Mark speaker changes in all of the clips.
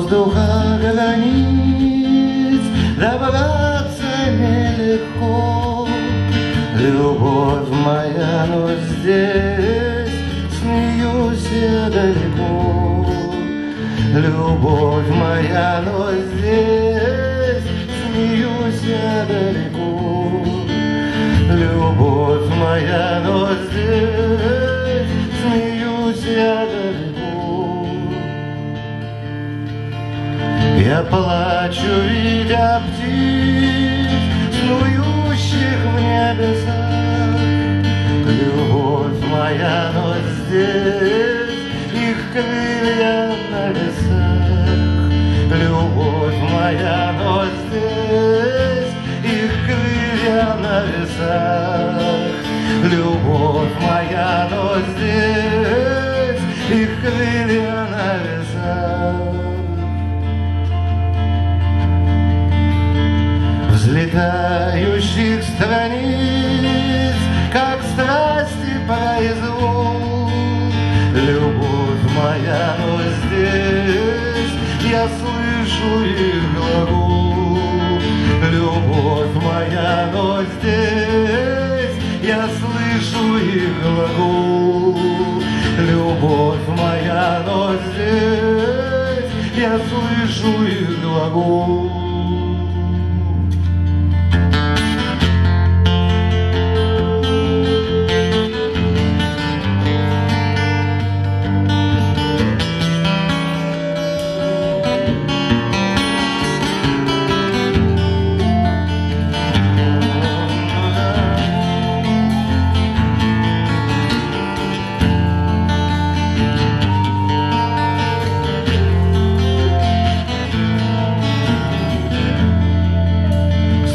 Speaker 1: воздуха границ Добраться нелегко. Любовь моя, но здесь Смеюсь я далеко. Любовь моя, но здесь Плачу, видя птиц, снующих в небесах. Любовь моя, но здесь их крылья на весах. Любовь моя, но здесь их крылья на весах. Любовь моя, Взлетающих страниц, как страсти произвол. Любовь моя, но здесь я слышу их глагол. Любовь моя, но здесь я слышу их глагол. Любовь моя, но здесь я слышу их глагол.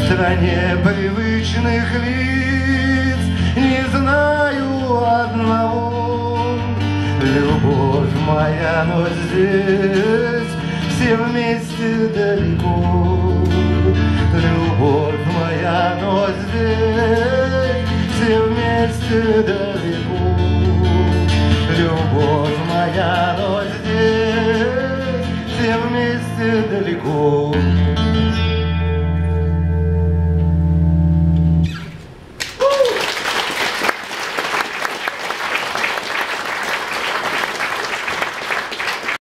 Speaker 1: Стране привычных лиц не знаю одного. Любовь моя, но здесь все вместе далеко. Любовь моя, но здесь все вместе далеко. Любовь моя, но